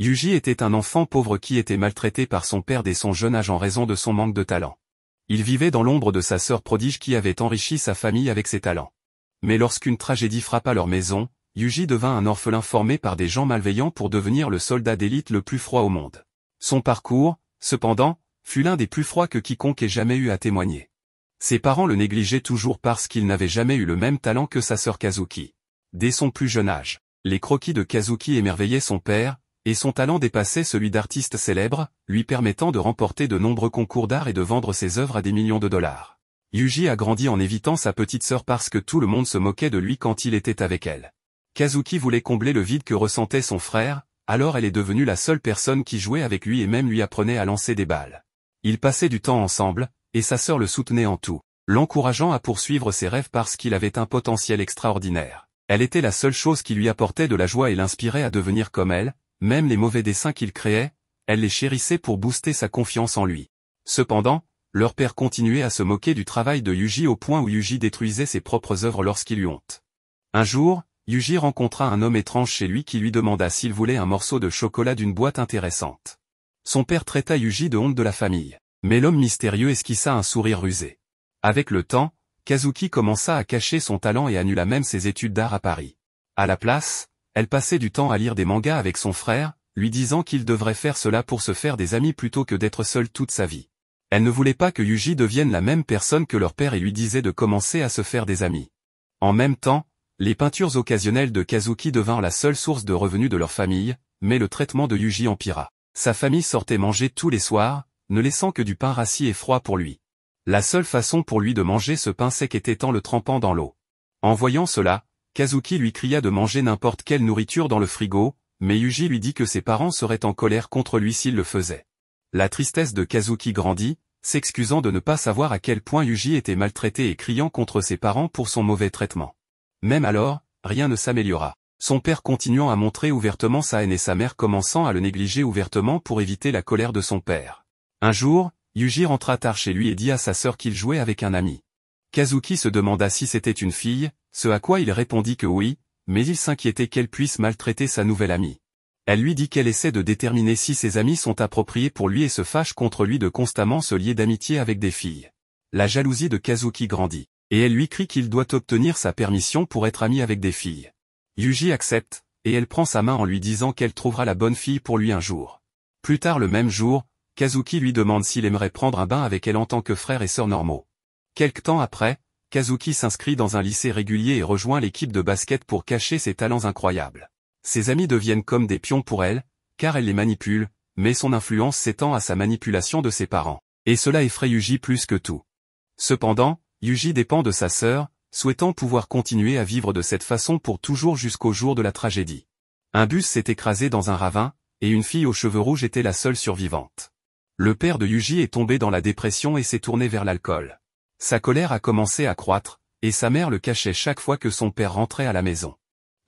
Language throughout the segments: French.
Yuji était un enfant pauvre qui était maltraité par son père dès son jeune âge en raison de son manque de talent. Il vivait dans l'ombre de sa sœur prodige qui avait enrichi sa famille avec ses talents. Mais lorsqu'une tragédie frappa leur maison, Yuji devint un orphelin formé par des gens malveillants pour devenir le soldat d'élite le plus froid au monde. Son parcours, cependant, fut l'un des plus froids que quiconque ait jamais eu à témoigner. Ses parents le négligeaient toujours parce qu'il n'avait jamais eu le même talent que sa sœur Kazuki. Dès son plus jeune âge, les croquis de Kazuki émerveillaient son père, et son talent dépassait celui d'artiste célèbre, lui permettant de remporter de nombreux concours d'art et de vendre ses œuvres à des millions de dollars. Yuji a grandi en évitant sa petite sœur parce que tout le monde se moquait de lui quand il était avec elle. Kazuki voulait combler le vide que ressentait son frère, alors elle est devenue la seule personne qui jouait avec lui et même lui apprenait à lancer des balles. Ils passaient du temps ensemble, et sa sœur le soutenait en tout, l'encourageant à poursuivre ses rêves parce qu'il avait un potentiel extraordinaire. Elle était la seule chose qui lui apportait de la joie et l'inspirait à devenir comme elle, même les mauvais dessins qu'il créait, elle les chérissait pour booster sa confiance en lui. Cependant, leur père continuait à se moquer du travail de Yuji au point où Yuji détruisait ses propres œuvres lorsqu'il eut honte. Un jour, Yuji rencontra un homme étrange chez lui qui lui demanda s'il voulait un morceau de chocolat d'une boîte intéressante. Son père traita Yuji de honte de la famille. Mais l'homme mystérieux esquissa un sourire rusé. Avec le temps, Kazuki commença à cacher son talent et annula même ses études d'art à Paris. À la place, elle passait du temps à lire des mangas avec son frère, lui disant qu'il devrait faire cela pour se faire des amis plutôt que d'être seule toute sa vie. Elle ne voulait pas que Yuji devienne la même personne que leur père et lui disait de commencer à se faire des amis. En même temps, les peintures occasionnelles de Kazuki devinrent la seule source de revenus de leur famille, mais le traitement de Yuji empira. Sa famille sortait manger tous les soirs, ne laissant que du pain rassis et froid pour lui. La seule façon pour lui de manger ce pain sec était en le trempant dans l'eau. En voyant cela, Kazuki lui cria de manger n'importe quelle nourriture dans le frigo, mais Yuji lui dit que ses parents seraient en colère contre lui s'il le faisait. La tristesse de Kazuki grandit, s'excusant de ne pas savoir à quel point Yuji était maltraité et criant contre ses parents pour son mauvais traitement. Même alors, rien ne s'améliora. Son père continuant à montrer ouvertement sa haine et sa mère commençant à le négliger ouvertement pour éviter la colère de son père. Un jour, Yuji rentra tard chez lui et dit à sa sœur qu'il jouait avec un ami. Kazuki se demanda si c'était une fille, ce à quoi il répondit que oui, mais il s'inquiétait qu'elle puisse maltraiter sa nouvelle amie. Elle lui dit qu'elle essaie de déterminer si ses amis sont appropriés pour lui et se fâche contre lui de constamment se lier d'amitié avec des filles. La jalousie de Kazuki grandit et elle lui crie qu'il doit obtenir sa permission pour être ami avec des filles. Yuji accepte, et elle prend sa main en lui disant qu'elle trouvera la bonne fille pour lui un jour. Plus tard le même jour, Kazuki lui demande s'il aimerait prendre un bain avec elle en tant que frère et sœur normaux. Quelque temps après, Kazuki s'inscrit dans un lycée régulier et rejoint l'équipe de basket pour cacher ses talents incroyables. Ses amis deviennent comme des pions pour elle, car elle les manipule, mais son influence s'étend à sa manipulation de ses parents. Et cela effraie Yuji plus que tout. Cependant, Yuji dépend de sa sœur, souhaitant pouvoir continuer à vivre de cette façon pour toujours jusqu'au jour de la tragédie. Un bus s'est écrasé dans un ravin, et une fille aux cheveux rouges était la seule survivante. Le père de Yuji est tombé dans la dépression et s'est tourné vers l'alcool. Sa colère a commencé à croître, et sa mère le cachait chaque fois que son père rentrait à la maison.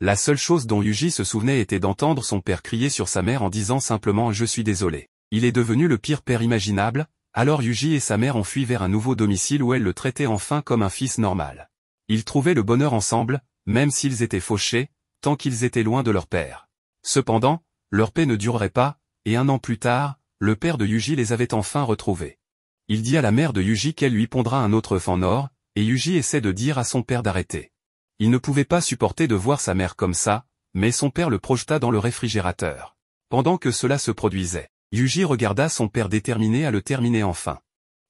La seule chose dont Yuji se souvenait était d'entendre son père crier sur sa mère en disant simplement Je suis désolé. Il est devenu le pire père imaginable, alors Yuji et sa mère ont fui vers un nouveau domicile où elle le traitait enfin comme un fils normal. Ils trouvaient le bonheur ensemble, même s'ils étaient fauchés, tant qu'ils étaient loin de leur père. Cependant, leur paix ne durerait pas, et un an plus tard, le père de Yuji les avait enfin retrouvés. Il dit à la mère de Yuji qu'elle lui pondra un autre fan or, et Yuji essaie de dire à son père d'arrêter. Il ne pouvait pas supporter de voir sa mère comme ça, mais son père le projeta dans le réfrigérateur. Pendant que cela se produisait, Yuji regarda son père déterminé à le terminer enfin.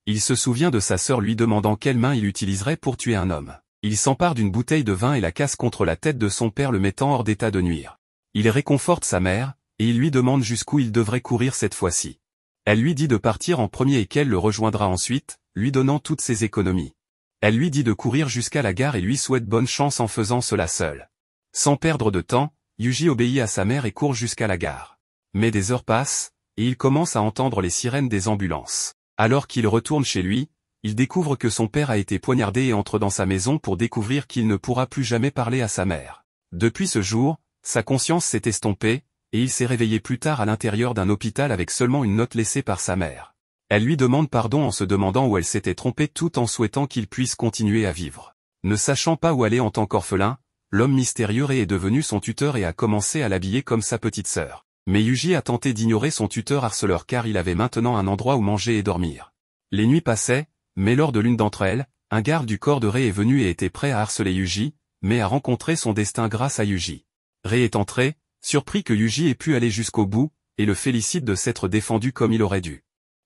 Il se souvient de sa sœur lui demandant quelle main il utiliserait pour tuer un homme. Il s'empare d'une bouteille de vin et la casse contre la tête de son père le mettant hors d'état de nuire. Il réconforte sa mère, et il lui demande jusqu'où il devrait courir cette fois-ci. Elle lui dit de partir en premier et qu'elle le rejoindra ensuite, lui donnant toutes ses économies. Elle lui dit de courir jusqu'à la gare et lui souhaite bonne chance en faisant cela seul. Sans perdre de temps, Yuji obéit à sa mère et court jusqu'à la gare. Mais des heures passent, et il commence à entendre les sirènes des ambulances. Alors qu'il retourne chez lui, il découvre que son père a été poignardé et entre dans sa maison pour découvrir qu'il ne pourra plus jamais parler à sa mère. Depuis ce jour, sa conscience s'est estompée, et il s'est réveillé plus tard à l'intérieur d'un hôpital avec seulement une note laissée par sa mère. Elle lui demande pardon en se demandant où elle s'était trompée tout en souhaitant qu'il puisse continuer à vivre. Ne sachant pas où aller en tant qu'orphelin, l'homme mystérieux est devenu son tuteur et a commencé à l'habiller comme sa petite sœur. Mais Yuji a tenté d'ignorer son tuteur harceleur car il avait maintenant un endroit où manger et dormir. Les nuits passaient, mais lors de l'une d'entre elles, un garde du corps de Rei est venu et était prêt à harceler Yuji, mais a rencontré son destin grâce à Yuji. Rei est entré, surpris que Yuji ait pu aller jusqu'au bout, et le félicite de s'être défendu comme il aurait dû.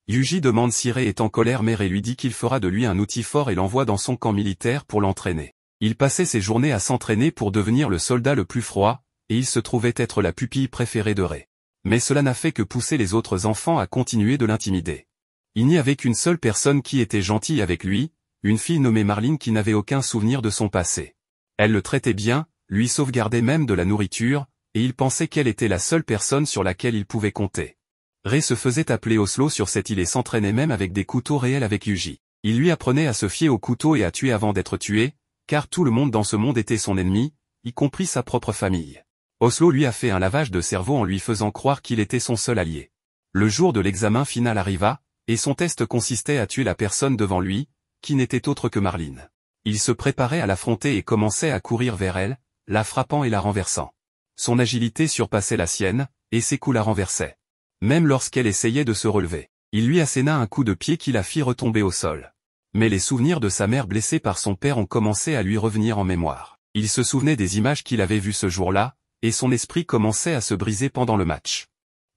Yuji demande si Rei est en colère mais Rei lui dit qu'il fera de lui un outil fort et l'envoie dans son camp militaire pour l'entraîner. Il passait ses journées à s'entraîner pour devenir le soldat le plus froid, et il se trouvait être la pupille préférée de Rei. Mais cela n'a fait que pousser les autres enfants à continuer de l'intimider. Il n'y avait qu'une seule personne qui était gentille avec lui, une fille nommée Marline qui n'avait aucun souvenir de son passé. Elle le traitait bien, lui sauvegardait même de la nourriture, et il pensait qu'elle était la seule personne sur laquelle il pouvait compter. Ray se faisait appeler Oslo sur cette île et s'entraînait même avec des couteaux réels avec Yuji. Il lui apprenait à se fier aux couteaux et à tuer avant d'être tué, car tout le monde dans ce monde était son ennemi, y compris sa propre famille. Oslo lui a fait un lavage de cerveau en lui faisant croire qu'il était son seul allié. Le jour de l'examen final arriva, et son test consistait à tuer la personne devant lui, qui n'était autre que Marline. Il se préparait à l'affronter et commençait à courir vers elle, la frappant et la renversant. Son agilité surpassait la sienne, et ses coups la renversaient. Même lorsqu'elle essayait de se relever, il lui asséna un coup de pied qui la fit retomber au sol. Mais les souvenirs de sa mère blessée par son père ont commencé à lui revenir en mémoire. Il se souvenait des images qu'il avait vues ce jour-là, et son esprit commençait à se briser pendant le match.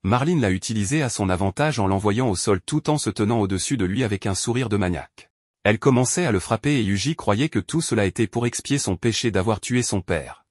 Marline l'a utilisé à son avantage en l'envoyant au sol tout en se tenant au-dessus de lui avec un sourire de maniaque. Elle commençait à le frapper et Yuji croyait que tout cela était pour expier son péché d'avoir tué son père.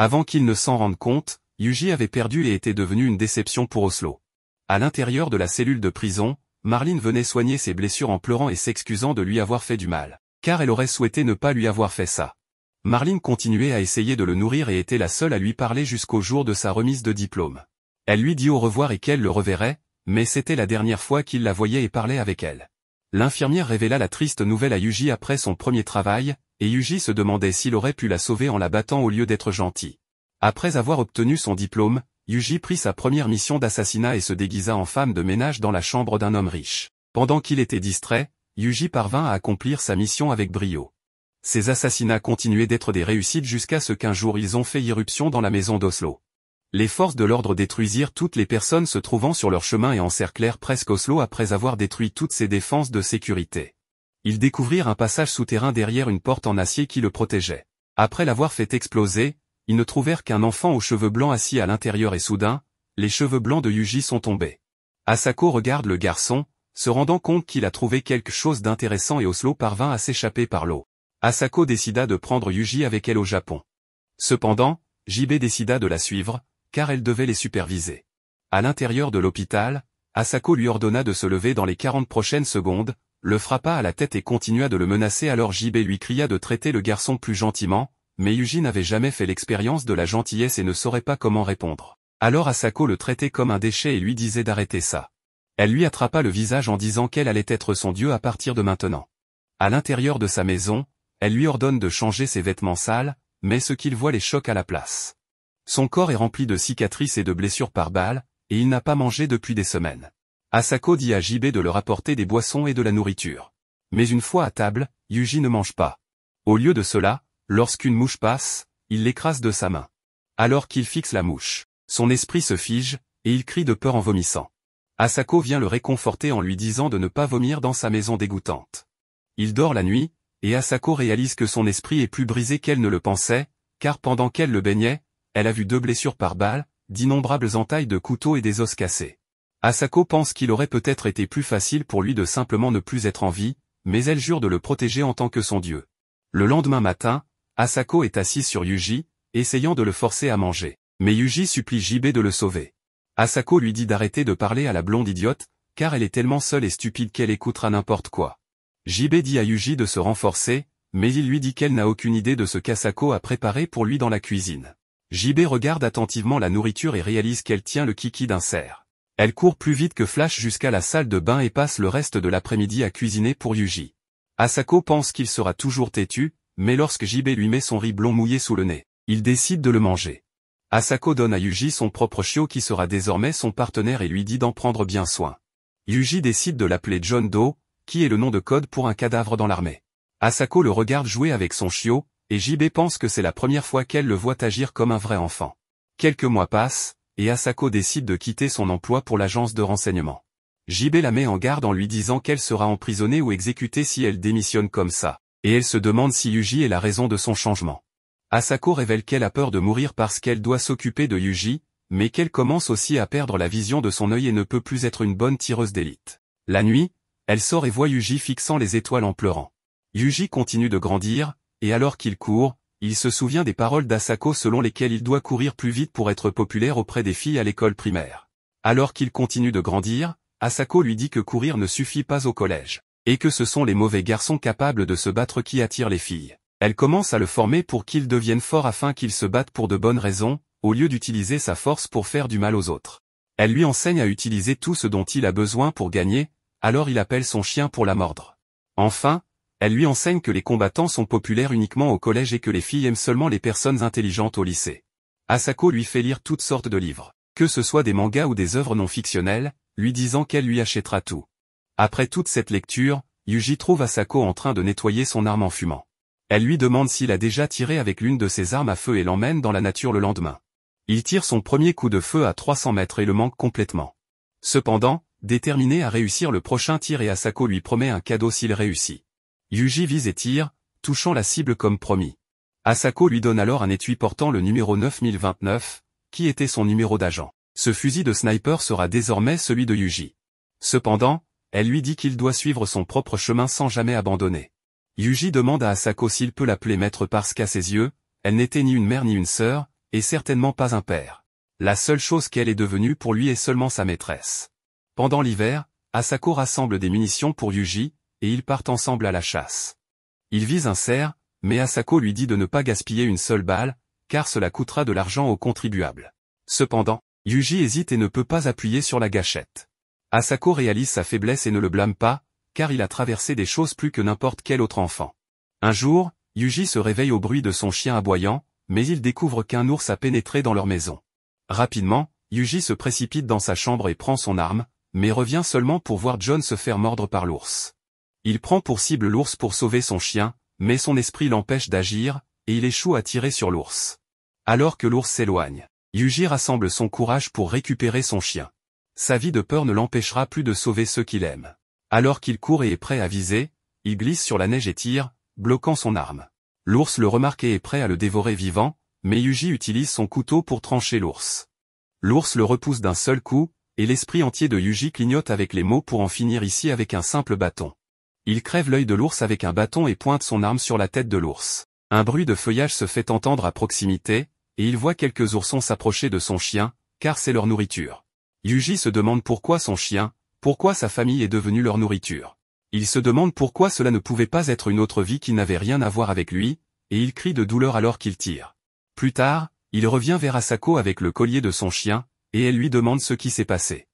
Avant qu'il ne s'en rende compte, Yuji avait perdu et était devenu une déception pour Oslo. À l'intérieur de la cellule de prison, Marline venait soigner ses blessures en pleurant et s'excusant de lui avoir fait du mal, car elle aurait souhaité ne pas lui avoir fait ça. Marline continuait à essayer de le nourrir et était la seule à lui parler jusqu'au jour de sa remise de diplôme. Elle lui dit au revoir et qu'elle le reverrait, mais c'était la dernière fois qu'il la voyait et parlait avec elle. L'infirmière révéla la triste nouvelle à Yuji après son premier travail, et Yuji se demandait s'il aurait pu la sauver en la battant au lieu d'être gentil. Après avoir obtenu son diplôme, Yuji prit sa première mission d'assassinat et se déguisa en femme de ménage dans la chambre d'un homme riche. Pendant qu'il était distrait, Yuji parvint à accomplir sa mission avec brio. Ces assassinats continuaient d'être des réussites jusqu'à ce qu'un jour ils ont fait irruption dans la maison d'Oslo. Les forces de l'ordre détruisirent toutes les personnes se trouvant sur leur chemin et encerclèrent presque Oslo après avoir détruit toutes ses défenses de sécurité. Ils découvrirent un passage souterrain derrière une porte en acier qui le protégeait. Après l'avoir fait exploser, ils ne trouvèrent qu'un enfant aux cheveux blancs assis à l'intérieur et soudain, les cheveux blancs de Yuji sont tombés. Asako regarde le garçon, se rendant compte qu'il a trouvé quelque chose d'intéressant et Oslo parvint à s'échapper par l'eau. Asako décida de prendre Yuji avec elle au Japon. Cependant, JB décida de la suivre, car elle devait les superviser. À l'intérieur de l'hôpital, Asako lui ordonna de se lever dans les 40 prochaines secondes, le frappa à la tête et continua de le menacer alors JB lui cria de traiter le garçon plus gentiment, mais Yuji n'avait jamais fait l'expérience de la gentillesse et ne saurait pas comment répondre. Alors Asako le traitait comme un déchet et lui disait d'arrêter ça. Elle lui attrapa le visage en disant qu'elle allait être son dieu à partir de maintenant. À l'intérieur de sa maison, elle lui ordonne de changer ses vêtements sales, mais ce qu'il voit les choque à la place. Son corps est rempli de cicatrices et de blessures par balles, et il n'a pas mangé depuis des semaines. Asako dit à JB de leur apporter des boissons et de la nourriture. Mais une fois à table, Yuji ne mange pas. Au lieu de cela, lorsqu'une mouche passe, il l'écrase de sa main. Alors qu'il fixe la mouche, son esprit se fige, et il crie de peur en vomissant. Asako vient le réconforter en lui disant de ne pas vomir dans sa maison dégoûtante. Il dort la nuit, et Asako réalise que son esprit est plus brisé qu'elle ne le pensait, car pendant qu'elle le baignait, elle a vu deux blessures par balle, d'innombrables entailles de couteaux et des os cassés. Asako pense qu'il aurait peut-être été plus facile pour lui de simplement ne plus être en vie, mais elle jure de le protéger en tant que son dieu. Le lendemain matin, Asako est assise sur Yuji, essayant de le forcer à manger. Mais Yuji supplie JB de le sauver. Asako lui dit d'arrêter de parler à la blonde idiote, car elle est tellement seule et stupide qu'elle écoutera n'importe quoi. JB dit à Yuji de se renforcer, mais il lui dit qu'elle n'a aucune idée de ce qu'Asako a préparé pour lui dans la cuisine. JB regarde attentivement la nourriture et réalise qu'elle tient le kiki d'un cerf. Elle court plus vite que Flash jusqu'à la salle de bain et passe le reste de l'après-midi à cuisiner pour Yuji. Asako pense qu'il sera toujours têtu, mais lorsque JB lui met son riz blond mouillé sous le nez, il décide de le manger. Asako donne à Yuji son propre chiot qui sera désormais son partenaire et lui dit d'en prendre bien soin. Yuji décide de l'appeler John Doe, qui est le nom de code pour un cadavre dans l'armée. Asako le regarde jouer avec son chiot, et JB pense que c'est la première fois qu'elle le voit agir comme un vrai enfant. Quelques mois passent, et Asako décide de quitter son emploi pour l'agence de renseignement. JB la met en garde en lui disant qu'elle sera emprisonnée ou exécutée si elle démissionne comme ça, et elle se demande si Yuji est la raison de son changement. Asako révèle qu'elle a peur de mourir parce qu'elle doit s'occuper de Yuji, mais qu'elle commence aussi à perdre la vision de son œil et ne peut plus être une bonne tireuse d'élite. La nuit, elle sort et voit Yuji fixant les étoiles en pleurant. Yuji continue de grandir, et alors qu'il court, il se souvient des paroles d'Asako selon lesquelles il doit courir plus vite pour être populaire auprès des filles à l'école primaire. Alors qu'il continue de grandir, Asako lui dit que courir ne suffit pas au collège, et que ce sont les mauvais garçons capables de se battre qui attirent les filles. Elle commence à le former pour qu'il devienne fort afin qu'il se batte pour de bonnes raisons, au lieu d'utiliser sa force pour faire du mal aux autres. Elle lui enseigne à utiliser tout ce dont il a besoin pour gagner, alors il appelle son chien pour la mordre. Enfin, elle lui enseigne que les combattants sont populaires uniquement au collège et que les filles aiment seulement les personnes intelligentes au lycée. Asako lui fait lire toutes sortes de livres, que ce soit des mangas ou des œuvres non fictionnelles, lui disant qu'elle lui achètera tout. Après toute cette lecture, Yuji trouve Asako en train de nettoyer son arme en fumant. Elle lui demande s'il a déjà tiré avec l'une de ses armes à feu et l'emmène dans la nature le lendemain. Il tire son premier coup de feu à 300 mètres et le manque complètement. Cependant, déterminé à réussir le prochain tir et Asako lui promet un cadeau s'il réussit. Yuji vise et tire, touchant la cible comme promis. Asako lui donne alors un étui portant le numéro 9029, qui était son numéro d'agent. Ce fusil de sniper sera désormais celui de Yuji. Cependant, elle lui dit qu'il doit suivre son propre chemin sans jamais abandonner. Yuji demande à Asako s'il peut l'appeler maître parce qu'à ses yeux, elle n'était ni une mère ni une sœur, et certainement pas un père. La seule chose qu'elle est devenue pour lui est seulement sa maîtresse. Pendant l'hiver, Asako rassemble des munitions pour Yuji, et ils partent ensemble à la chasse. Il vise un cerf, mais Asako lui dit de ne pas gaspiller une seule balle, car cela coûtera de l'argent aux contribuables. Cependant, Yuji hésite et ne peut pas appuyer sur la gâchette. Asako réalise sa faiblesse et ne le blâme pas, car il a traversé des choses plus que n'importe quel autre enfant. Un jour, Yuji se réveille au bruit de son chien aboyant, mais il découvre qu'un ours a pénétré dans leur maison. Rapidement, Yuji se précipite dans sa chambre et prend son arme, mais revient seulement pour voir John se faire mordre par l'ours. Il prend pour cible l'ours pour sauver son chien, mais son esprit l'empêche d'agir, et il échoue à tirer sur l'ours. Alors que l'ours s'éloigne, Yuji rassemble son courage pour récupérer son chien. Sa vie de peur ne l'empêchera plus de sauver ceux qu'il aime. Alors qu'il court et est prêt à viser, il glisse sur la neige et tire, bloquant son arme. L'ours le remarque et est prêt à le dévorer vivant, mais Yuji utilise son couteau pour trancher l'ours. L'ours le repousse d'un seul coup, et l'esprit entier de Yuji clignote avec les mots pour en finir ici avec un simple bâton. Il crève l'œil de l'ours avec un bâton et pointe son arme sur la tête de l'ours. Un bruit de feuillage se fait entendre à proximité, et il voit quelques oursons s'approcher de son chien, car c'est leur nourriture. Yuji se demande pourquoi son chien, pourquoi sa famille est devenue leur nourriture. Il se demande pourquoi cela ne pouvait pas être une autre vie qui n'avait rien à voir avec lui, et il crie de douleur alors qu'il tire. Plus tard, il revient vers Asako avec le collier de son chien, et elle lui demande ce qui s'est passé.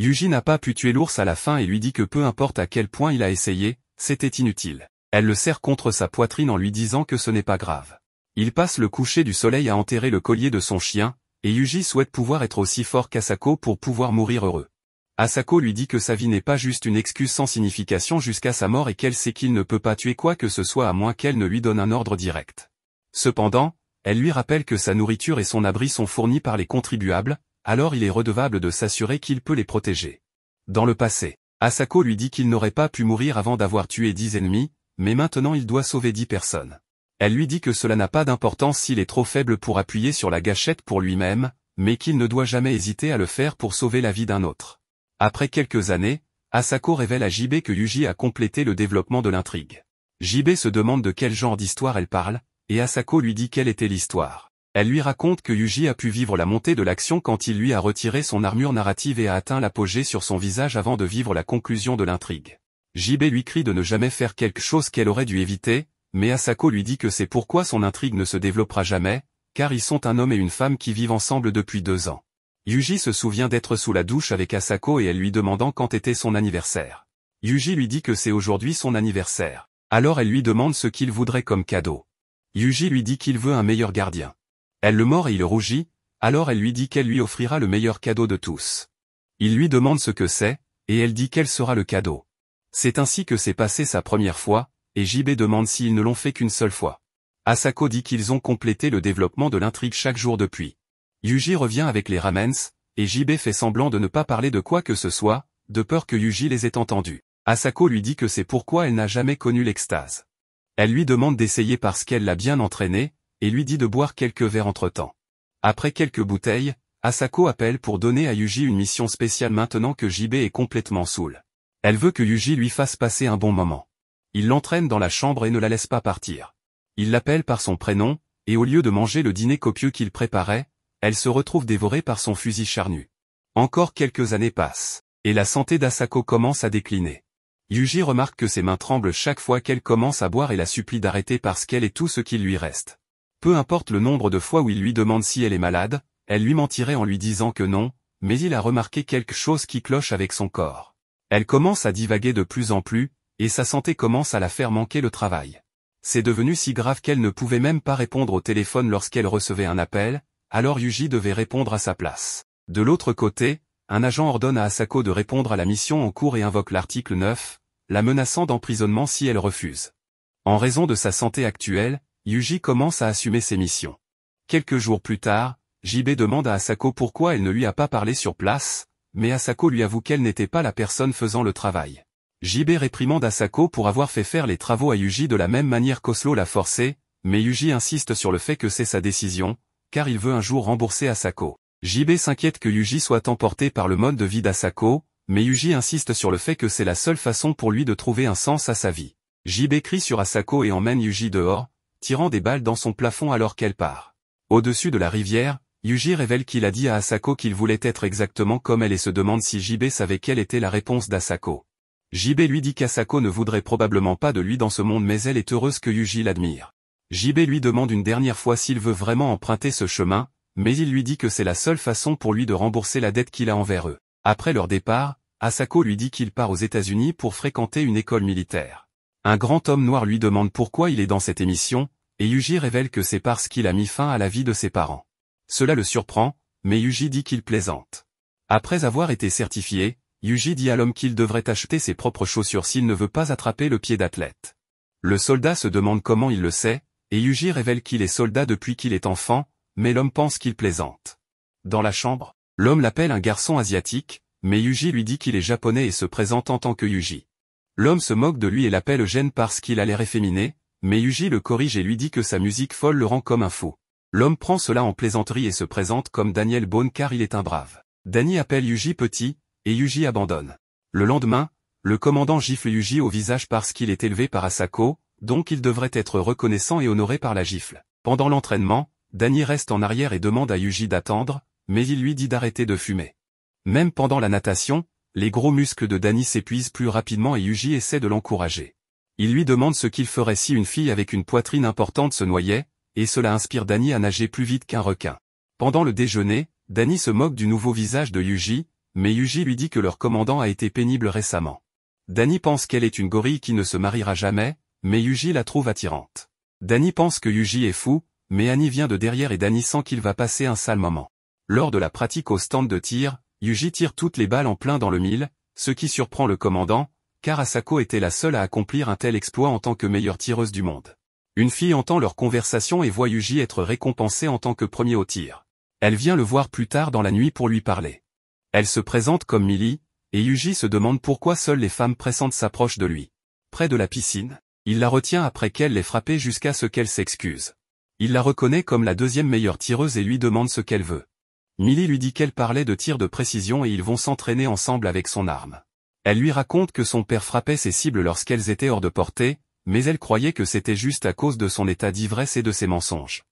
Yuji n'a pas pu tuer l'ours à la fin et lui dit que peu importe à quel point il a essayé, c'était inutile. Elle le serre contre sa poitrine en lui disant que ce n'est pas grave. Il passe le coucher du soleil à enterrer le collier de son chien, et Yuji souhaite pouvoir être aussi fort qu'Asako pour pouvoir mourir heureux. Asako lui dit que sa vie n'est pas juste une excuse sans signification jusqu'à sa mort et qu'elle sait qu'il ne peut pas tuer quoi que ce soit à moins qu'elle ne lui donne un ordre direct. Cependant, elle lui rappelle que sa nourriture et son abri sont fournis par les contribuables, alors il est redevable de s'assurer qu'il peut les protéger. Dans le passé, Asako lui dit qu'il n'aurait pas pu mourir avant d'avoir tué dix ennemis, mais maintenant il doit sauver dix personnes. Elle lui dit que cela n'a pas d'importance s'il est trop faible pour appuyer sur la gâchette pour lui-même, mais qu'il ne doit jamais hésiter à le faire pour sauver la vie d'un autre. Après quelques années, Asako révèle à JB que Yuji a complété le développement de l'intrigue. JB se demande de quel genre d'histoire elle parle, et Asako lui dit quelle était l'histoire. Elle lui raconte que Yuji a pu vivre la montée de l'action quand il lui a retiré son armure narrative et a atteint l'apogée sur son visage avant de vivre la conclusion de l'intrigue. JB lui crie de ne jamais faire quelque chose qu'elle aurait dû éviter, mais Asako lui dit que c'est pourquoi son intrigue ne se développera jamais, car ils sont un homme et une femme qui vivent ensemble depuis deux ans. Yuji se souvient d'être sous la douche avec Asako et elle lui demandant quand était son anniversaire. Yuji lui dit que c'est aujourd'hui son anniversaire. Alors elle lui demande ce qu'il voudrait comme cadeau. Yuji lui dit qu'il veut un meilleur gardien. Elle le mord et il rougit, alors elle lui dit qu'elle lui offrira le meilleur cadeau de tous. Il lui demande ce que c'est, et elle dit quel sera le cadeau. C'est ainsi que s'est passé sa première fois, et JB demande s'ils ne l'ont fait qu'une seule fois. Asako dit qu'ils ont complété le développement de l'intrigue chaque jour depuis. Yuji revient avec les ramens, et JB fait semblant de ne pas parler de quoi que ce soit, de peur que Yuji les ait entendus. Asako lui dit que c'est pourquoi elle n'a jamais connu l'extase. Elle lui demande d'essayer parce qu'elle l'a bien entraîné, et lui dit de boire quelques verres entre-temps. Après quelques bouteilles, Asako appelle pour donner à Yuji une mission spéciale maintenant que JB est complètement saoul. Elle veut que Yuji lui fasse passer un bon moment. Il l'entraîne dans la chambre et ne la laisse pas partir. Il l'appelle par son prénom, et au lieu de manger le dîner copieux qu'il préparait, elle se retrouve dévorée par son fusil charnu. Encore quelques années passent, et la santé d'Asako commence à décliner. Yuji remarque que ses mains tremblent chaque fois qu'elle commence à boire et la supplie d'arrêter parce qu'elle est tout ce qu'il lui reste. Peu importe le nombre de fois où il lui demande si elle est malade, elle lui mentirait en lui disant que non, mais il a remarqué quelque chose qui cloche avec son corps. Elle commence à divaguer de plus en plus, et sa santé commence à la faire manquer le travail. C'est devenu si grave qu'elle ne pouvait même pas répondre au téléphone lorsqu'elle recevait un appel, alors Yuji devait répondre à sa place. De l'autre côté, un agent ordonne à Asako de répondre à la mission en cours et invoque l'article 9, la menaçant d'emprisonnement si elle refuse. En raison de sa santé actuelle, Yuji commence à assumer ses missions. Quelques jours plus tard, JB demande à Asako pourquoi elle ne lui a pas parlé sur place, mais Asako lui avoue qu'elle n'était pas la personne faisant le travail. JB réprimande Asako pour avoir fait faire les travaux à Yuji de la même manière qu'Oslo l'a forcé, mais Yuji insiste sur le fait que c'est sa décision, car il veut un jour rembourser Asako. JB s'inquiète que Yuji soit emporté par le mode de vie d'Asako, mais Yuji insiste sur le fait que c'est la seule façon pour lui de trouver un sens à sa vie. JB crie sur Asako et emmène Yuji dehors, tirant des balles dans son plafond alors qu'elle part. Au-dessus de la rivière, Yuji révèle qu'il a dit à Asako qu'il voulait être exactement comme elle et se demande si JB savait quelle était la réponse d'Asako. JB lui dit qu'Asako ne voudrait probablement pas de lui dans ce monde mais elle est heureuse que Yuji l'admire. JB lui demande une dernière fois s'il veut vraiment emprunter ce chemin, mais il lui dit que c'est la seule façon pour lui de rembourser la dette qu'il a envers eux. Après leur départ, Asako lui dit qu'il part aux États-Unis pour fréquenter une école militaire. Un grand homme noir lui demande pourquoi il est dans cette émission, et Yuji révèle que c'est parce qu'il a mis fin à la vie de ses parents. Cela le surprend, mais Yuji dit qu'il plaisante. Après avoir été certifié, Yuji dit à l'homme qu'il devrait acheter ses propres chaussures s'il ne veut pas attraper le pied d'athlète. Le soldat se demande comment il le sait, et Yuji révèle qu'il est soldat depuis qu'il est enfant, mais l'homme pense qu'il plaisante. Dans la chambre, l'homme l'appelle un garçon asiatique, mais Yuji lui dit qu'il est japonais et se présente en tant que Yuji. L'homme se moque de lui et l'appelle gêne parce qu'il a l'air efféminé, mais Yuji le corrige et lui dit que sa musique folle le rend comme un fou. L'homme prend cela en plaisanterie et se présente comme Daniel Bone car il est un brave. Danny appelle Yuji petit, et Yuji abandonne. Le lendemain, le commandant gifle Yuji au visage parce qu'il est élevé par Asako, donc il devrait être reconnaissant et honoré par la gifle. Pendant l'entraînement, Danny reste en arrière et demande à Yuji d'attendre, mais il lui dit d'arrêter de fumer. Même pendant la natation, les gros muscles de Danny s'épuisent plus rapidement et Yuji essaie de l'encourager. Il lui demande ce qu'il ferait si une fille avec une poitrine importante se noyait, et cela inspire Danny à nager plus vite qu'un requin. Pendant le déjeuner, Danny se moque du nouveau visage de Yuji, mais Yuji lui dit que leur commandant a été pénible récemment. Danny pense qu'elle est une gorille qui ne se mariera jamais, mais Yuji la trouve attirante. Danny pense que Yuji est fou, mais Annie vient de derrière et Danny sent qu'il va passer un sale moment. Lors de la pratique au stand de tir, Yuji tire toutes les balles en plein dans le mille, ce qui surprend le commandant, car Asako était la seule à accomplir un tel exploit en tant que meilleure tireuse du monde. Une fille entend leur conversation et voit Yuji être récompensé en tant que premier au tir. Elle vient le voir plus tard dans la nuit pour lui parler. Elle se présente comme Millie, et Yuji se demande pourquoi seules les femmes pressantes s'approchent de lui. Près de la piscine, il la retient après qu'elle l'ait frappée jusqu'à ce qu'elle s'excuse. Il la reconnaît comme la deuxième meilleure tireuse et lui demande ce qu'elle veut. Millie lui dit qu'elle parlait de tir de précision et ils vont s'entraîner ensemble avec son arme. Elle lui raconte que son père frappait ses cibles lorsqu'elles étaient hors de portée, mais elle croyait que c'était juste à cause de son état d'ivresse et de ses mensonges.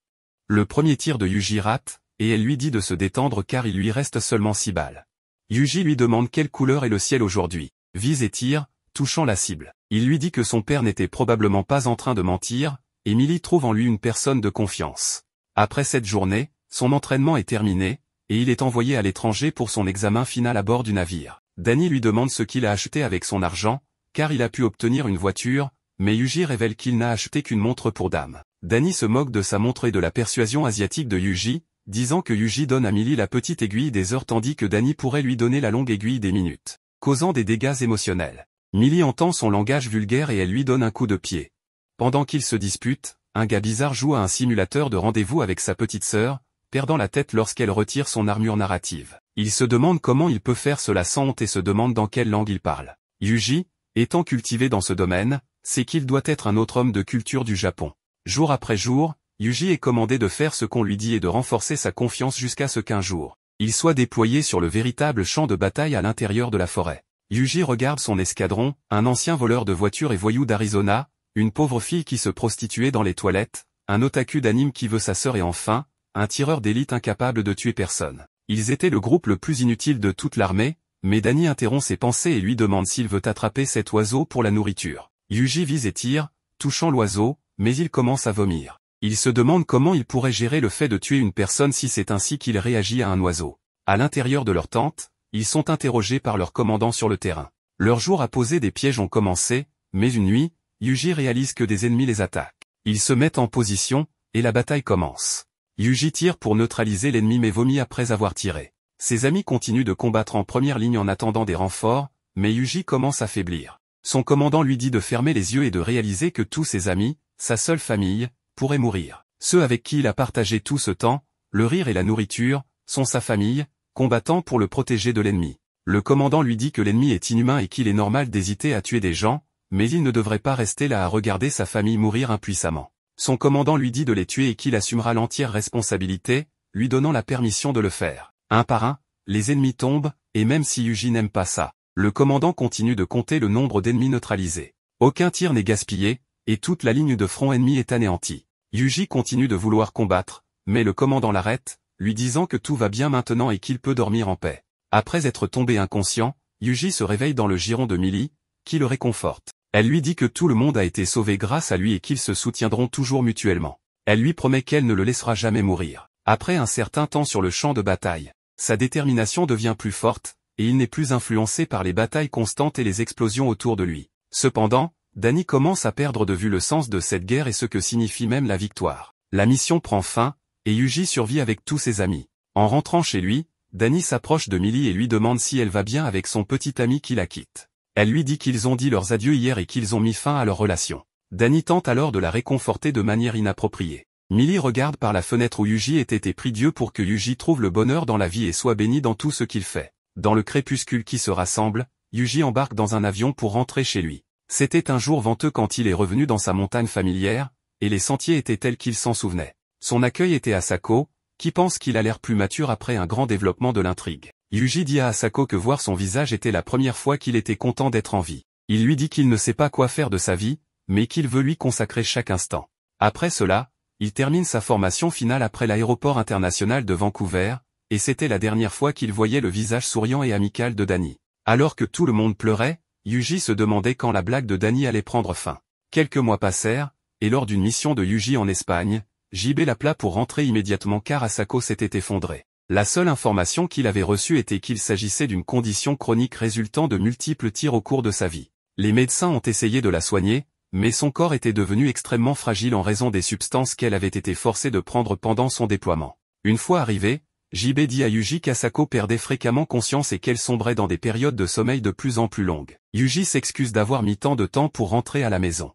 Le premier tir de Yuji rate, et elle lui dit de se détendre car il lui reste seulement six balles. Yuji lui demande quelle couleur est le ciel aujourd'hui. Vise et tire, touchant la cible. Il lui dit que son père n'était probablement pas en train de mentir, Emily trouve en lui une personne de confiance. Après cette journée, son entraînement est terminé, et il est envoyé à l'étranger pour son examen final à bord du navire. Danny lui demande ce qu'il a acheté avec son argent, car il a pu obtenir une voiture, mais Yuji révèle qu'il n'a acheté qu'une montre pour dame. Danny se moque de sa montre et de la persuasion asiatique de Yuji, disant que Yuji donne à Millie la petite aiguille des heures tandis que Danny pourrait lui donner la longue aiguille des minutes, causant des dégâts émotionnels. Millie entend son langage vulgaire et elle lui donne un coup de pied. Pendant qu'ils se disputent, un gars bizarre joue à un simulateur de rendez-vous avec sa petite sœur, perdant la tête lorsqu'elle retire son armure narrative. Il se demande comment il peut faire cela sans honte et se demande dans quelle langue il parle. Yuji, étant cultivé dans ce domaine, c'est qu'il doit être un autre homme de culture du Japon. Jour après jour, Yuji est commandé de faire ce qu'on lui dit et de renforcer sa confiance jusqu'à ce qu'un jour, il soit déployé sur le véritable champ de bataille à l'intérieur de la forêt. Yuji regarde son escadron, un ancien voleur de voitures et voyou d'Arizona, une pauvre fille qui se prostituait dans les toilettes, un otaku d'anime qui veut sa sœur et enfin, un tireur d'élite incapable de tuer personne. Ils étaient le groupe le plus inutile de toute l'armée, mais Danny interrompt ses pensées et lui demande s'il veut attraper cet oiseau pour la nourriture. Yuji vise et tire, touchant l'oiseau, mais il commence à vomir. Il se demande comment il pourrait gérer le fait de tuer une personne si c'est ainsi qu'il réagit à un oiseau. À l'intérieur de leur tente, ils sont interrogés par leur commandant sur le terrain. Leur jour à poser des pièges ont commencé, mais une nuit, Yuji réalise que des ennemis les attaquent. Ils se mettent en position, et la bataille commence. Yuji tire pour neutraliser l'ennemi mais vomit après avoir tiré. Ses amis continuent de combattre en première ligne en attendant des renforts, mais Yuji commence à faiblir. Son commandant lui dit de fermer les yeux et de réaliser que tous ses amis, sa seule famille, pourrait mourir. Ceux avec qui il a partagé tout ce temps, le rire et la nourriture, sont sa famille, combattant pour le protéger de l'ennemi. Le commandant lui dit que l'ennemi est inhumain et qu'il est normal d'hésiter à tuer des gens, mais il ne devrait pas rester là à regarder sa famille mourir impuissamment. Son commandant lui dit de les tuer et qu'il assumera l'entière responsabilité, lui donnant la permission de le faire. Un par un, les ennemis tombent, et même si Yuji n'aime pas ça, le commandant continue de compter le nombre d'ennemis neutralisés. Aucun tir n'est gaspillé, et toute la ligne de front ennemi est anéantie. Yuji continue de vouloir combattre, mais le commandant l'arrête, lui disant que tout va bien maintenant et qu'il peut dormir en paix. Après être tombé inconscient, Yuji se réveille dans le giron de Millie, qui le réconforte. Elle lui dit que tout le monde a été sauvé grâce à lui et qu'ils se soutiendront toujours mutuellement. Elle lui promet qu'elle ne le laissera jamais mourir. Après un certain temps sur le champ de bataille, sa détermination devient plus forte, et il n'est plus influencé par les batailles constantes et les explosions autour de lui. Cependant, Danny commence à perdre de vue le sens de cette guerre et ce que signifie même la victoire. La mission prend fin, et Yuji survit avec tous ses amis. En rentrant chez lui, Danny s'approche de Millie et lui demande si elle va bien avec son petit ami qui la quitte. Elle lui dit qu'ils ont dit leurs adieux hier et qu'ils ont mis fin à leur relation. Danny tente alors de la réconforter de manière inappropriée. Millie regarde par la fenêtre où Yuji était et prie Dieu pour que Yuji trouve le bonheur dans la vie et soit béni dans tout ce qu'il fait. Dans le crépuscule qui se rassemble, Yuji embarque dans un avion pour rentrer chez lui. C'était un jour venteux quand il est revenu dans sa montagne familière, et les sentiers étaient tels qu'il s'en souvenait. Son accueil était Asako, qui pense qu'il a l'air plus mature après un grand développement de l'intrigue. Yuji dit à Asako que voir son visage était la première fois qu'il était content d'être en vie. Il lui dit qu'il ne sait pas quoi faire de sa vie, mais qu'il veut lui consacrer chaque instant. Après cela, il termine sa formation finale après l'aéroport international de Vancouver, et c'était la dernière fois qu'il voyait le visage souriant et amical de Danny. Alors que tout le monde pleurait, Yuji se demandait quand la blague de Danny allait prendre fin. Quelques mois passèrent, et lors d'une mission de Yuji en Espagne, JB l'appela pour rentrer immédiatement car Asako s'était effondré. La seule information qu'il avait reçue était qu'il s'agissait d'une condition chronique résultant de multiples tirs au cours de sa vie. Les médecins ont essayé de la soigner, mais son corps était devenu extrêmement fragile en raison des substances qu'elle avait été forcée de prendre pendant son déploiement. Une fois arrivé, JB dit à Yuji qu'Asako perdait fréquemment conscience et qu'elle sombrait dans des périodes de sommeil de plus en plus longues. Yuji s'excuse d'avoir mis tant de temps pour rentrer à la maison.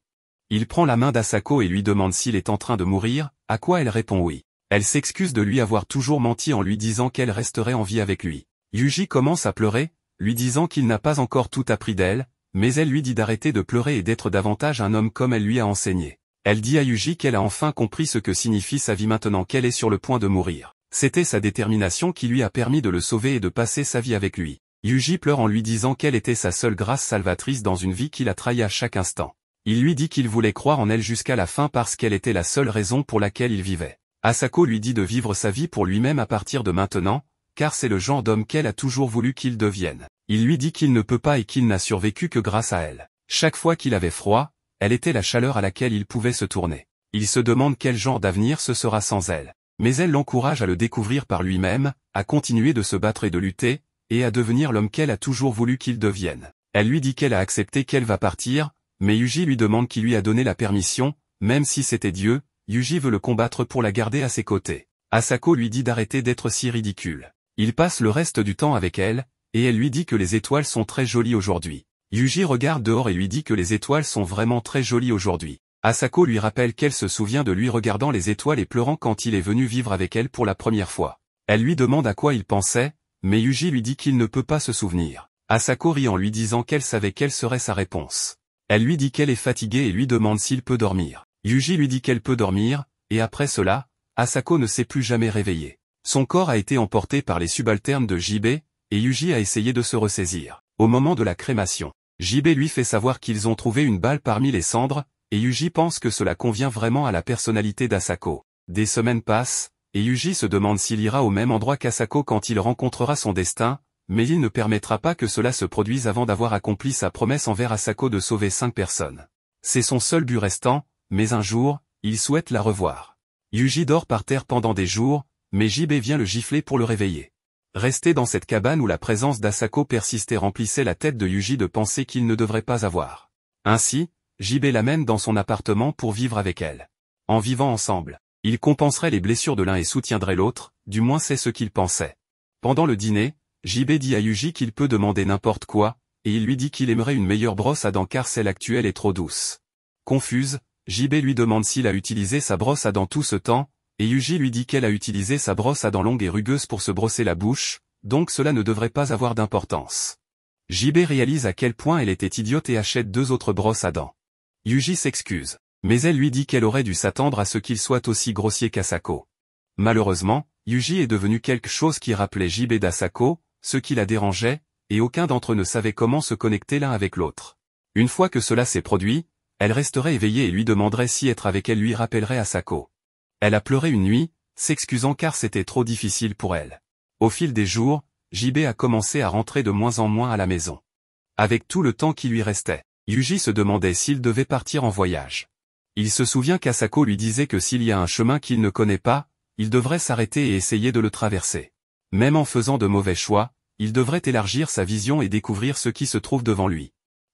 Il prend la main d'Asako et lui demande s'il est en train de mourir, à quoi elle répond oui. Elle s'excuse de lui avoir toujours menti en lui disant qu'elle resterait en vie avec lui. Yuji commence à pleurer, lui disant qu'il n'a pas encore tout appris d'elle, mais elle lui dit d'arrêter de pleurer et d'être davantage un homme comme elle lui a enseigné. Elle dit à Yuji qu'elle a enfin compris ce que signifie sa vie maintenant qu'elle est sur le point de mourir. C'était sa détermination qui lui a permis de le sauver et de passer sa vie avec lui. Yuji pleure en lui disant qu'elle était sa seule grâce salvatrice dans une vie qu'il a trahi à chaque instant. Il lui dit qu'il voulait croire en elle jusqu'à la fin parce qu'elle était la seule raison pour laquelle il vivait. Asako lui dit de vivre sa vie pour lui-même à partir de maintenant, car c'est le genre d'homme qu'elle a toujours voulu qu'il devienne. Il lui dit qu'il ne peut pas et qu'il n'a survécu que grâce à elle. Chaque fois qu'il avait froid, elle était la chaleur à laquelle il pouvait se tourner. Il se demande quel genre d'avenir ce sera sans elle mais elle l'encourage à le découvrir par lui-même, à continuer de se battre et de lutter, et à devenir l'homme qu'elle a toujours voulu qu'il devienne. Elle lui dit qu'elle a accepté qu'elle va partir, mais Yuji lui demande qui lui a donné la permission, même si c'était Dieu, Yuji veut le combattre pour la garder à ses côtés. Asako lui dit d'arrêter d'être si ridicule. Il passe le reste du temps avec elle, et elle lui dit que les étoiles sont très jolies aujourd'hui. Yuji regarde dehors et lui dit que les étoiles sont vraiment très jolies aujourd'hui. Asako lui rappelle qu'elle se souvient de lui regardant les étoiles et pleurant quand il est venu vivre avec elle pour la première fois. Elle lui demande à quoi il pensait, mais Yuji lui dit qu'il ne peut pas se souvenir. Asako rit en lui disant qu'elle savait quelle serait sa réponse. Elle lui dit qu'elle est fatiguée et lui demande s'il peut dormir. Yuji lui dit qu'elle peut dormir, et après cela, Asako ne s'est plus jamais réveillée. Son corps a été emporté par les subalternes de JB, et Yuji a essayé de se ressaisir. Au moment de la crémation, JB lui fait savoir qu'ils ont trouvé une balle parmi les cendres, et Yuji pense que cela convient vraiment à la personnalité d'Asako. Des semaines passent, et Yuji se demande s'il ira au même endroit qu'Asako quand il rencontrera son destin, mais il ne permettra pas que cela se produise avant d'avoir accompli sa promesse envers Asako de sauver cinq personnes. C'est son seul but restant, mais un jour, il souhaite la revoir. Yuji dort par terre pendant des jours, mais JB vient le gifler pour le réveiller. Rester dans cette cabane où la présence d'Asako persistait remplissait la tête de Yuji de penser qu'il ne devrait pas avoir. Ainsi, JB l'amène dans son appartement pour vivre avec elle. En vivant ensemble, il compenserait les blessures de l'un et soutiendrait l'autre, du moins c'est ce qu'il pensait. Pendant le dîner, JB dit à Yuji qu'il peut demander n'importe quoi, et il lui dit qu'il aimerait une meilleure brosse à dents car celle actuelle est trop douce. Confuse, JB lui demande s'il a utilisé sa brosse à dents tout ce temps, et Yuji lui dit qu'elle a utilisé sa brosse à dents longue et rugueuse pour se brosser la bouche, donc cela ne devrait pas avoir d'importance. JB réalise à quel point elle était idiote et achète deux autres brosses à dents. Yuji s'excuse, mais elle lui dit qu'elle aurait dû s'attendre à ce qu'il soit aussi grossier qu'Asako. Malheureusement, Yuji est devenu quelque chose qui rappelait JB d'Asako, ce qui la dérangeait, et aucun d'entre eux ne savait comment se connecter l'un avec l'autre. Une fois que cela s'est produit, elle resterait éveillée et lui demanderait si être avec elle lui rappellerait Asako. Elle a pleuré une nuit, s'excusant car c'était trop difficile pour elle. Au fil des jours, JB a commencé à rentrer de moins en moins à la maison. Avec tout le temps qui lui restait, Yuji se demandait s'il devait partir en voyage. Il se souvient qu'Asako lui disait que s'il y a un chemin qu'il ne connaît pas, il devrait s'arrêter et essayer de le traverser. Même en faisant de mauvais choix, il devrait élargir sa vision et découvrir ce qui se trouve devant lui.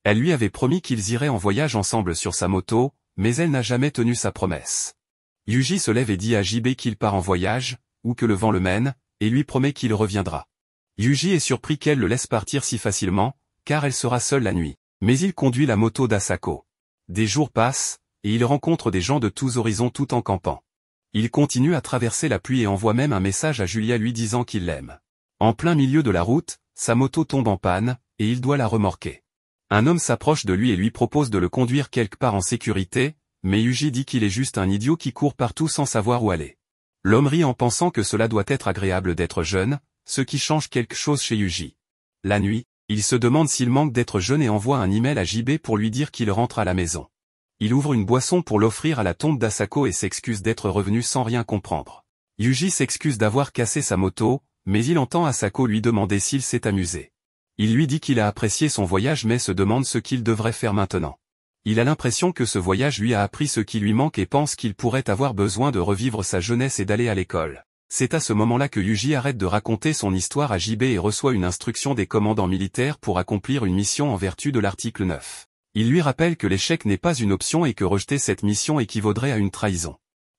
Elle lui avait promis qu'ils iraient en voyage ensemble sur sa moto, mais elle n'a jamais tenu sa promesse. Yuji se lève et dit à JB qu'il part en voyage, ou que le vent le mène, et lui promet qu'il reviendra. Yuji est surpris qu'elle le laisse partir si facilement, car elle sera seule la nuit. Mais il conduit la moto d'Asako. Des jours passent, et il rencontre des gens de tous horizons tout en campant. Il continue à traverser la pluie et envoie même un message à Julia lui disant qu'il l'aime. En plein milieu de la route, sa moto tombe en panne, et il doit la remorquer. Un homme s'approche de lui et lui propose de le conduire quelque part en sécurité, mais Yuji dit qu'il est juste un idiot qui court partout sans savoir où aller. L'homme rit en pensant que cela doit être agréable d'être jeune, ce qui change quelque chose chez Yuji. La nuit, il se demande s'il manque d'être jeune et envoie un email à JB pour lui dire qu'il rentre à la maison. Il ouvre une boisson pour l'offrir à la tombe d'Asako et s'excuse d'être revenu sans rien comprendre. Yuji s'excuse d'avoir cassé sa moto, mais il entend Asako lui demander s'il s'est amusé. Il lui dit qu'il a apprécié son voyage mais se demande ce qu'il devrait faire maintenant. Il a l'impression que ce voyage lui a appris ce qui lui manque et pense qu'il pourrait avoir besoin de revivre sa jeunesse et d'aller à l'école. C'est à ce moment-là que Yuji arrête de raconter son histoire à JB et reçoit une instruction des commandants militaires pour accomplir une mission en vertu de l'article 9. Il lui rappelle que l'échec n'est pas une option et que rejeter cette mission équivaudrait à une trahison.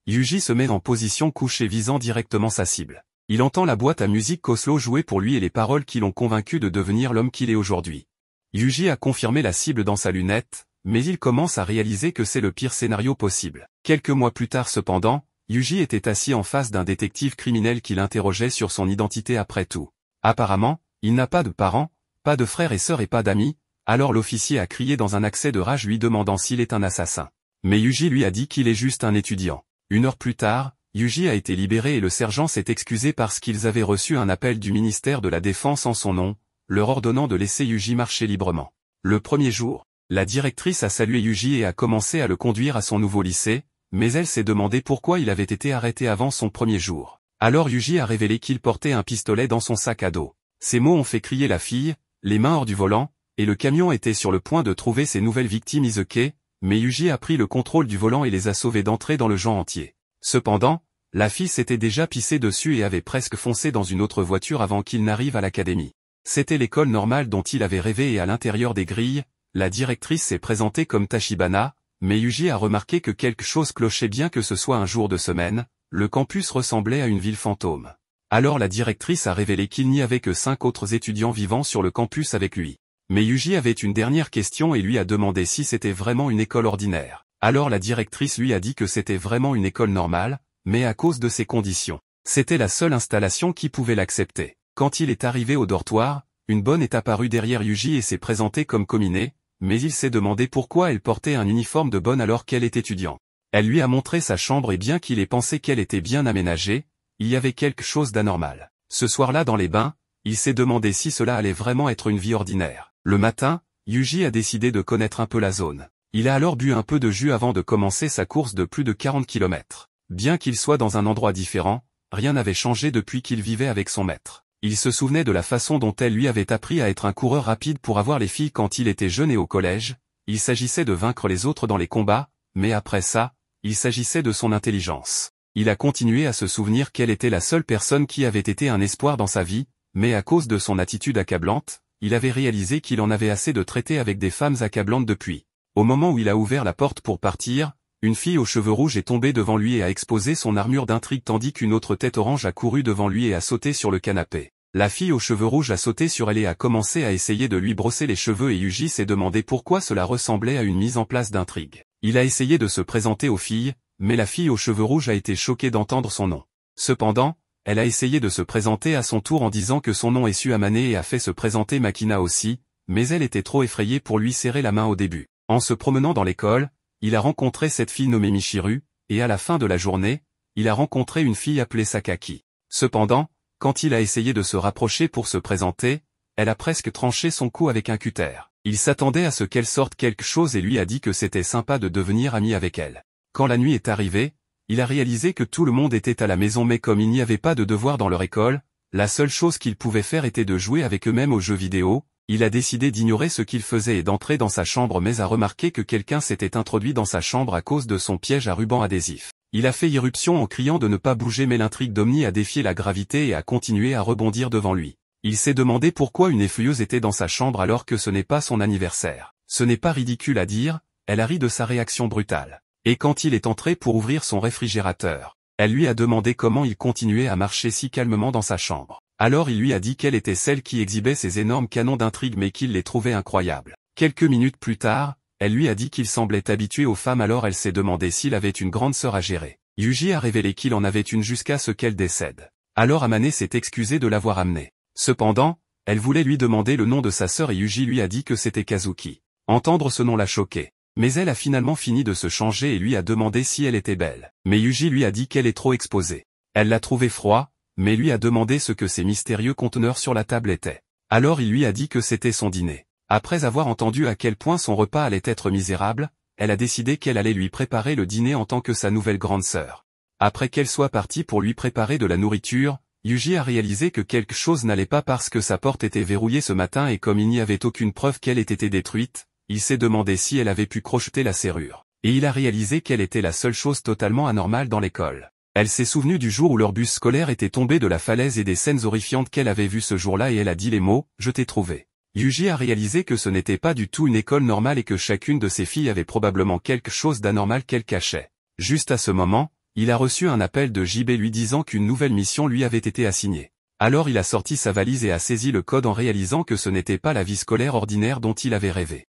Yuji se met en position couchée visant directement sa cible. Il entend la boîte à musique Koslo jouer pour lui et les paroles qui l'ont convaincu de devenir l'homme qu'il est aujourd'hui. Yuji a confirmé la cible dans sa lunette, mais il commence à réaliser que c'est le pire scénario possible. Quelques mois plus tard cependant, Yuji était assis en face d'un détective criminel qui l'interrogeait sur son identité après tout. Apparemment, il n'a pas de parents, pas de frères et sœurs et pas d'amis, alors l'officier a crié dans un accès de rage lui demandant s'il est un assassin. Mais Yuji lui a dit qu'il est juste un étudiant. Une heure plus tard, Yuji a été libéré et le sergent s'est excusé parce qu'ils avaient reçu un appel du ministère de la Défense en son nom, leur ordonnant de laisser Yuji marcher librement. Le premier jour, la directrice a salué Yuji et a commencé à le conduire à son nouveau lycée, mais elle s'est demandé pourquoi il avait été arrêté avant son premier jour. Alors Yuji a révélé qu'il portait un pistolet dans son sac à dos. Ces mots ont fait crier la fille, les mains hors du volant, et le camion était sur le point de trouver ses nouvelles victimes Izuke, mais Yuji a pris le contrôle du volant et les a sauvés d'entrer dans le genre entier. Cependant, la fille s'était déjà pissée dessus et avait presque foncé dans une autre voiture avant qu'il n'arrive à l'académie. C'était l'école normale dont il avait rêvé et à l'intérieur des grilles, la directrice s'est présentée comme Tachibana, mais Yuji a remarqué que quelque chose clochait bien que ce soit un jour de semaine, le campus ressemblait à une ville fantôme. Alors la directrice a révélé qu'il n'y avait que cinq autres étudiants vivant sur le campus avec lui. Mais Yuji avait une dernière question et lui a demandé si c'était vraiment une école ordinaire. Alors la directrice lui a dit que c'était vraiment une école normale, mais à cause de ses conditions. C'était la seule installation qui pouvait l'accepter. Quand il est arrivé au dortoir, une bonne est apparue derrière Yuji et s'est présentée comme Kominé, mais il s'est demandé pourquoi elle portait un uniforme de bonne alors qu'elle est étudiant. Elle lui a montré sa chambre et bien qu'il ait pensé qu'elle était bien aménagée, il y avait quelque chose d'anormal. Ce soir-là dans les bains, il s'est demandé si cela allait vraiment être une vie ordinaire. Le matin, Yuji a décidé de connaître un peu la zone. Il a alors bu un peu de jus avant de commencer sa course de plus de 40 km. Bien qu'il soit dans un endroit différent, rien n'avait changé depuis qu'il vivait avec son maître. Il se souvenait de la façon dont elle lui avait appris à être un coureur rapide pour avoir les filles quand il était jeune et au collège, il s'agissait de vaincre les autres dans les combats, mais après ça, il s'agissait de son intelligence. Il a continué à se souvenir qu'elle était la seule personne qui avait été un espoir dans sa vie, mais à cause de son attitude accablante, il avait réalisé qu'il en avait assez de traiter avec des femmes accablantes depuis. Au moment où il a ouvert la porte pour partir, une fille aux cheveux rouges est tombée devant lui et a exposé son armure d'intrigue tandis qu'une autre tête orange a couru devant lui et a sauté sur le canapé. La fille aux cheveux rouges a sauté sur elle et a commencé à essayer de lui brosser les cheveux et Yuji s'est demandé pourquoi cela ressemblait à une mise en place d'intrigue. Il a essayé de se présenter aux filles, mais la fille aux cheveux rouges a été choquée d'entendre son nom. Cependant, elle a essayé de se présenter à son tour en disant que son nom est Suamane et a fait se présenter Makina aussi, mais elle était trop effrayée pour lui serrer la main au début. En se promenant dans l'école, il a rencontré cette fille nommée Michiru, et à la fin de la journée, il a rencontré une fille appelée Sakaki. Cependant, quand il a essayé de se rapprocher pour se présenter, elle a presque tranché son cou avec un cutter. Il s'attendait à ce qu'elle sorte quelque chose et lui a dit que c'était sympa de devenir ami avec elle. Quand la nuit est arrivée, il a réalisé que tout le monde était à la maison mais comme il n'y avait pas de devoir dans leur école, la seule chose qu'ils pouvaient faire était de jouer avec eux-mêmes aux jeux vidéo, il a décidé d'ignorer ce qu'il faisait et d'entrer dans sa chambre mais a remarqué que quelqu'un s'était introduit dans sa chambre à cause de son piège à ruban adhésif. Il a fait irruption en criant de ne pas bouger mais l'intrigue d'Omni a défié la gravité et a continué à rebondir devant lui. Il s'est demandé pourquoi une efflueuse était dans sa chambre alors que ce n'est pas son anniversaire. Ce n'est pas ridicule à dire, elle a ri de sa réaction brutale. Et quand il est entré pour ouvrir son réfrigérateur, elle lui a demandé comment il continuait à marcher si calmement dans sa chambre. Alors il lui a dit qu'elle était celle qui exhibait ces énormes canons d'intrigue mais qu'il les trouvait incroyables. Quelques minutes plus tard, elle lui a dit qu'il semblait habitué aux femmes alors elle s'est demandé s'il avait une grande sœur à gérer. Yuji a révélé qu'il en avait une jusqu'à ce qu'elle décède. Alors Amane s'est excusé de l'avoir amenée. Cependant, elle voulait lui demander le nom de sa sœur et Yuji lui a dit que c'était Kazuki. Entendre ce nom l'a choqué. Mais elle a finalement fini de se changer et lui a demandé si elle était belle. Mais Yuji lui a dit qu'elle est trop exposée. Elle l'a trouvé froid, mais lui a demandé ce que ces mystérieux conteneurs sur la table étaient. Alors il lui a dit que c'était son dîner. Après avoir entendu à quel point son repas allait être misérable, elle a décidé qu'elle allait lui préparer le dîner en tant que sa nouvelle grande sœur. Après qu'elle soit partie pour lui préparer de la nourriture, Yuji a réalisé que quelque chose n'allait pas parce que sa porte était verrouillée ce matin et comme il n'y avait aucune preuve qu'elle ait été détruite, il s'est demandé si elle avait pu crocheter la serrure. Et il a réalisé qu'elle était la seule chose totalement anormale dans l'école. Elle s'est souvenue du jour où leur bus scolaire était tombé de la falaise et des scènes horrifiantes qu'elle avait vues ce jour-là et elle a dit les mots « Je t'ai trouvé ». Yuji a réalisé que ce n'était pas du tout une école normale et que chacune de ses filles avait probablement quelque chose d'anormal qu'elle cachait. Juste à ce moment, il a reçu un appel de JB lui disant qu'une nouvelle mission lui avait été assignée. Alors il a sorti sa valise et a saisi le code en réalisant que ce n'était pas la vie scolaire ordinaire dont il avait rêvé.